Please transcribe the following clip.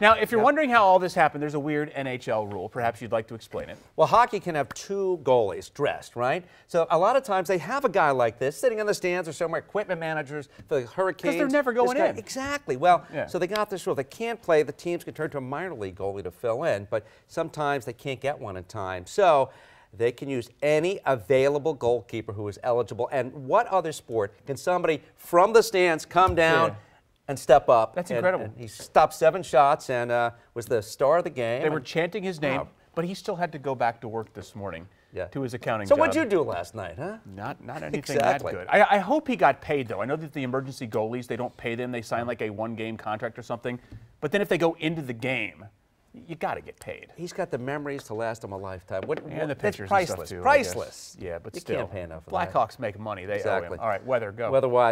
Now, if you're wondering how all this happened, there's a weird NHL rule. Perhaps you'd like to explain it. Well, hockey can have two goalies dressed, right? So a lot of times they have a guy like this sitting in the stands or somewhere, equipment managers for the Hurricanes. Because they're never going guy- in. Exactly. Well, Yeah. so they got this rule. They can't play. The teams can turn to a minor league goalie to fill in, but sometimes they can't get one in time. So they can use any available goalkeeper who is eligible. And what other sport can somebody from the stands come down? Yeah. And step up. That's And- incredible. and he stopped seven shots and uh, was the star of the game. They were chanting his name, Wow. but he still had to go back to work this morning Yeah. to his accounting So job. what'd you do last night, huh? Not, not anything Exactly. that good. I, I hope he got paid though. I know that the emergency goalies they don't pay them. They sign like a one-game contract or something. But then if they go into the game, you got to get paid. He's got the memories to last him a lifetime. What, And the what- that's pictures priceless. and stuff too. Priceless. Yeah, but you still, can't pay enough for that. Blackhawks make money. They owe him. All right, weather go. Weather-wise.